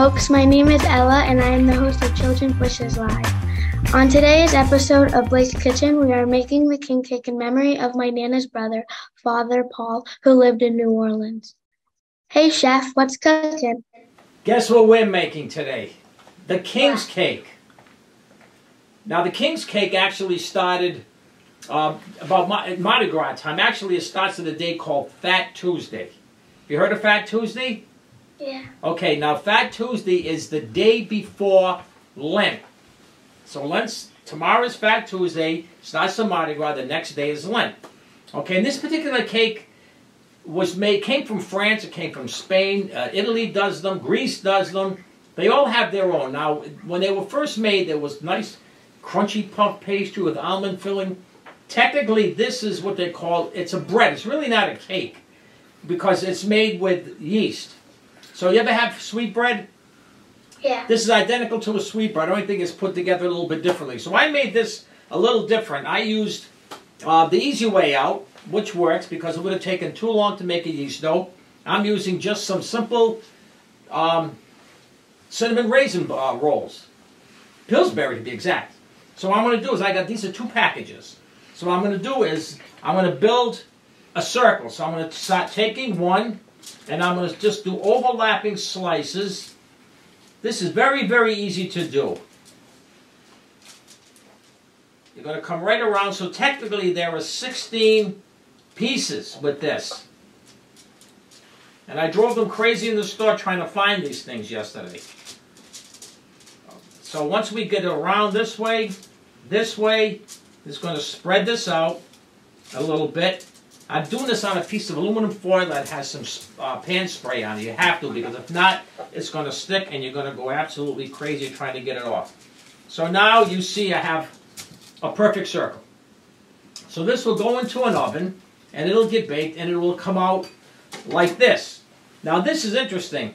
folks. My name is Ella, and I am the host of Children's Wishes Live. On today's episode of Blake's Kitchen, we are making the king cake in memory of my Nana's brother, Father Paul, who lived in New Orleans. Hey, Chef, what's cooking? Guess what we're making today? The king's cake. Now, the king's cake actually started uh, about Mar- Mardi Gras time. Actually, it starts on a day called Fat Tuesday. You heard of Fat Tuesday? Okay, now Fat Tuesday is the day before Lent. So Lent's tomorrow's Fat Tuesday, it's not Mardi Gras, the next day is Lent. Okay, and this particular cake was made came from France, it came from Spain, uh, Italy does them, Greece does them. They all have their own. Now, when they were first made, there was nice crunchy puff pastry with almond filling. Technically, this is what they call, it's a bread. It's really not a cake because it's made with yeast. So you ever have sweetbread? Yeah. This is identical to a sweetbread. The only thing is put together a little bit differently. So I made this a little different. I used uh, the easy way out, which works because it would have taken too long to make a yeast dough. I'm using just some simple um, cinnamon raisin uh, rolls. Pillsbury to be exact. So what I'm going to do is I got these are two packages. So what I'm going to do is I'm going to build a circle. So I'm going to start taking one, and I'm going to just do overlapping slices. This is very, very easy to do. You're going to come right around. So technically there are 16 pieces with this. And I drove them crazy in the store trying to find these things yesterday. So once we get around this way, this way, it's going to spread this out a little bit. I'm doing this on a piece of aluminum foil that has some uh, pan spray on it. You have to because if not, it's going to stick and you're going to go absolutely crazy trying to get it off. So now you see I have a perfect circle. So this will go into an oven and it'll get baked and it will come out like this. Now this is interesting.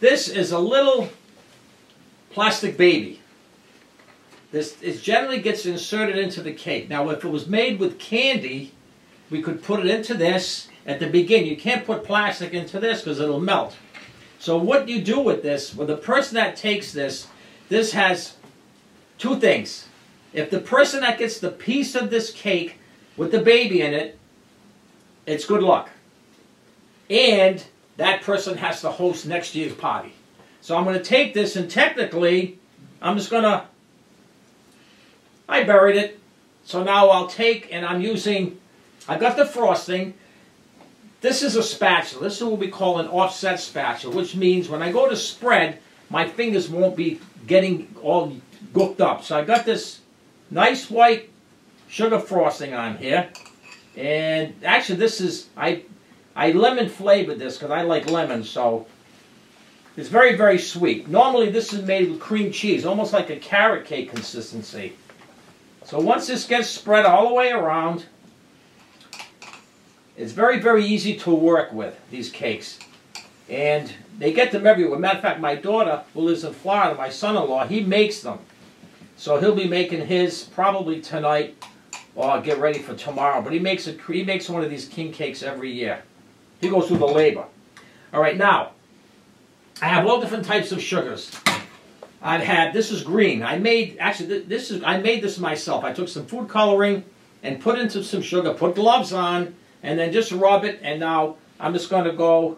This is a little plastic baby. This it generally gets inserted into the cake. Now if it was made with candy, we could put it into this at the beginning. You can't put plastic into this because it'll melt. So what you do with this, well, the person that takes this, this has two things. If the person that gets the piece of this cake with the baby in it, it's good luck. And that person has to host next year's party. So I'm going to take this and technically, I'm just going to, I buried it. So now I'll take and I'm using I've got the frosting. This is a spatula. This is what we call an offset spatula, which means when I go to spread, my fingers won't be getting all gooked up. So I got this nice white sugar frosting on here. And actually this is, I, I lemon flavored this because I like lemon, so it's very, very sweet. Normally this is made with cream cheese, almost like a carrot cake consistency. So once this gets spread all the way around, it's very, very easy to work with, these cakes. And they get them everywhere. Matter of fact, my daughter, who lives in Florida, my son-in-law, he makes them. So he'll be making his probably tonight or get ready for tomorrow. But he makes, a, he makes one of these king cakes every year. He goes through the labor. All right, now, I have all different types of sugars. I've had, this is green. I made, actually, this is, I made this myself. I took some food coloring and put into some sugar, put gloves on, and then just rub it and now I'm just going to go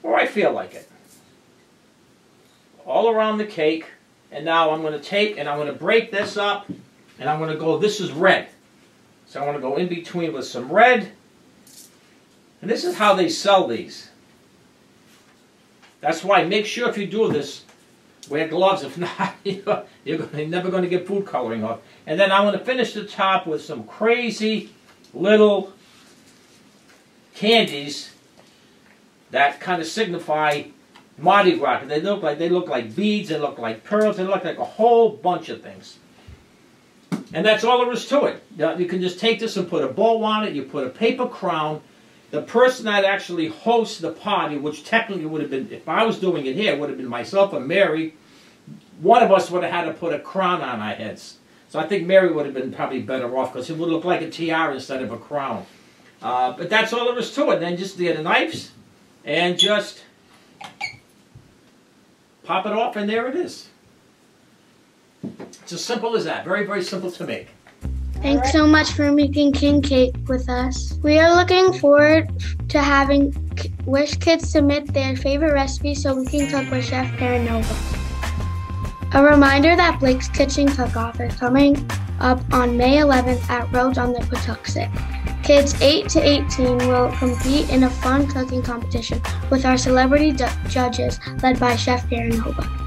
where I feel like it. All around the cake and now I'm going to take and I'm going to break this up and I'm going to go, this is red. So I want to go in between with some red and this is how they sell these. That's why make sure if you do this, wear gloves. If not, you're, you're never going to get food coloring off. And then I'm going to finish the top with some crazy little candies that kind of signify Mardi Gras. They look like they look like beads, they look like pearls, they look like a whole bunch of things. And that's all there is to it. You can just take this and put a bow on it, you put a paper crown. The person that actually hosts the party, which technically would have been, if I was doing it here, would have been myself or Mary. One of us would have had to put a crown on our heads. So I think Mary would have been probably better off because it would look like a tiara instead of a crown. Uh, but that's all there is to it. Then just get the knives and just pop it off and there it is. It's as simple as that. Very, very simple to make. Thanks so much for making King Cake with us. We are looking forward to having Wish Kids submit their favorite recipe so we can cook with Chef Paranova. A reminder that Blake's Kitchen Cook Off is coming up on May 11th at Rhodes on the Patuxent. Kids 8 to 18 will compete in a fun cooking competition with our celebrity judges led by Chef Karen Nova.